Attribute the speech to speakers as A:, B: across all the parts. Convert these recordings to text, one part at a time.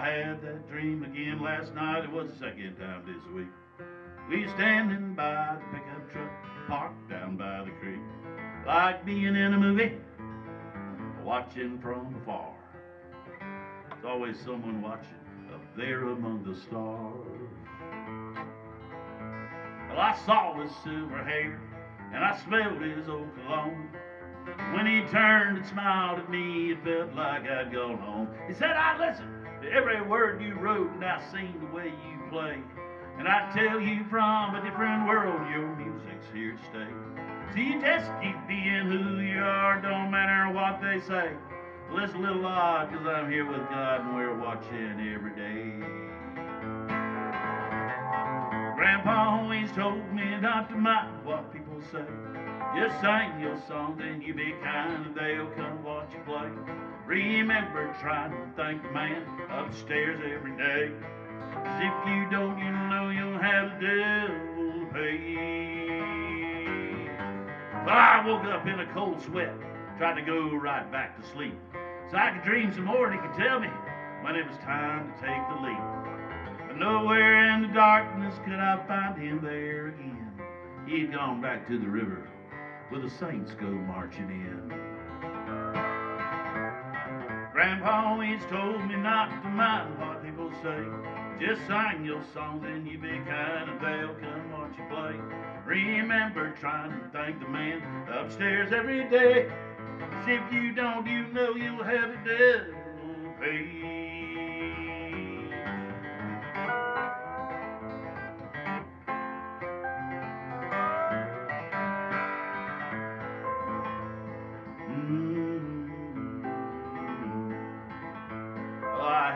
A: had that dream again last night. It was the second time this week. We standing by the pickup truck parked down by the creek, like being in a movie, watching from afar. There's always someone watching up there among the stars. Well, I saw his silver hair and I smelled his old cologne. When he turned and smiled at me, it felt like I'd gone home. He said, I listened to every word you wrote, and I seen the way you play. And I tell you from a different world, your music's here to stay. So you just keep being who you are, don't matter what they say. Well, it's a little odd, cause I'm here with God and we're watching every day. Grandpa always told me not to mind what people say. Just sing your song, and you be kind, and they'll come watch you play. Remember trying to thank the man upstairs every day. 'Cause if you don't, you know you'll have the devil pay. Well, I woke up in a cold sweat, tried to go right back to sleep. So I could dream some more and he could tell me when it was time to take the leap. Nowhere in the darkness could I find him there again. He'd gone back to the river where the saints go marching in. Grandpa always told me not to mind what people say. Just sing your songs and you be kind and they'll come watch you play. Remember trying to thank the man upstairs every day. 'Cause if you don't, you know you'll have the devil pay.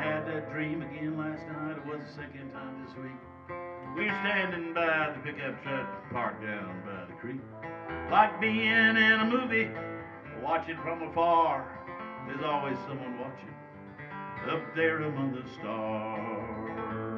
A: Had that dream again last night. It was the second time this week. We were standing by the pickup truck parked down by the creek. Like being in a movie, watching from afar. There's always someone watching up there among the stars.